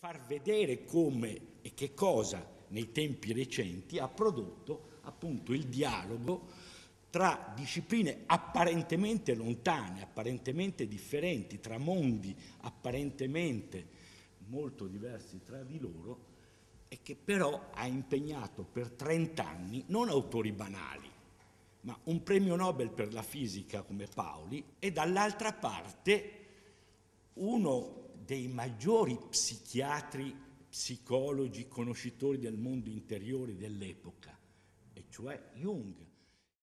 far vedere come e che cosa nei tempi recenti ha prodotto appunto il dialogo tra discipline apparentemente lontane, apparentemente differenti, tra mondi apparentemente molto diversi tra di loro e che però ha impegnato per 30 anni non autori banali, ma un premio Nobel per la fisica come Paoli e dall'altra parte uno dei maggiori psichiatri, psicologi, conoscitori del mondo interiore dell'epoca, e cioè Jung